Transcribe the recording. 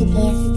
Okay.